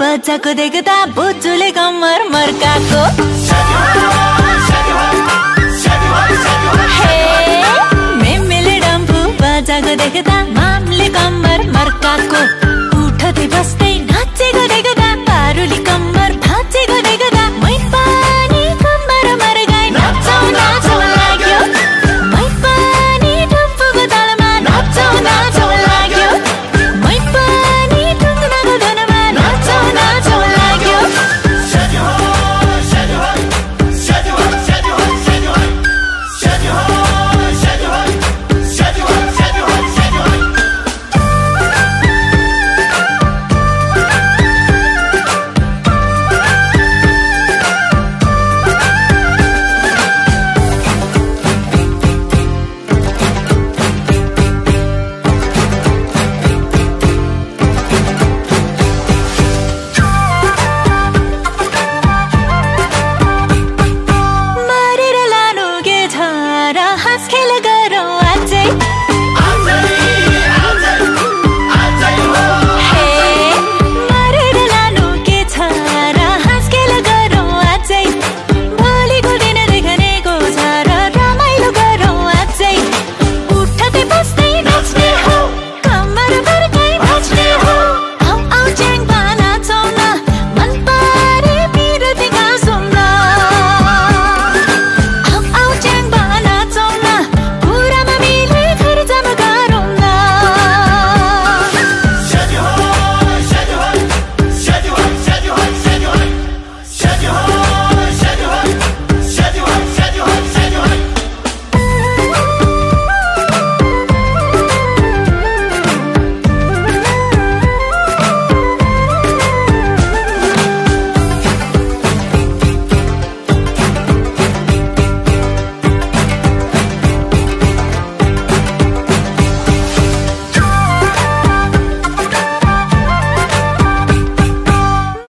बच्चाको देख्दा बोजूले कम्मर मर्काको